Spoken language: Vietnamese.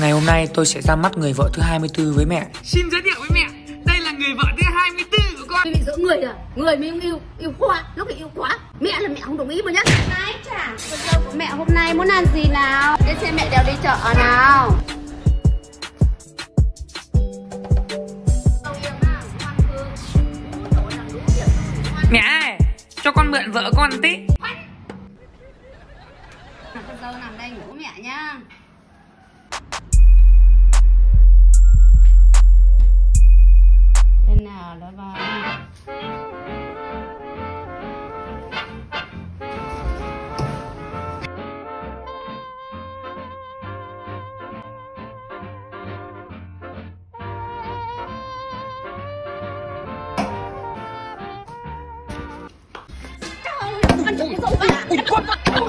Ngày hôm nay tôi sẽ ra mắt người vợ thứ 24 với mẹ. Xin giới thiệu với mẹ Đây là người vợ thứ 24 của con. Tôi bị dỡ người à? Người mình không yêu Yêu quá Lúc thì yêu quá. Mẹ là mẹ không đồng ý mà nhá. Này chả Con dâu của mẹ hôm nay muốn ăn gì nào? Để xem mẹ đèo đi chợ nào. Mẹ ơi Cho con mượn vợ con tí. Con dâu nằm đây ngủ mẹ nhá Trời ơi, ăn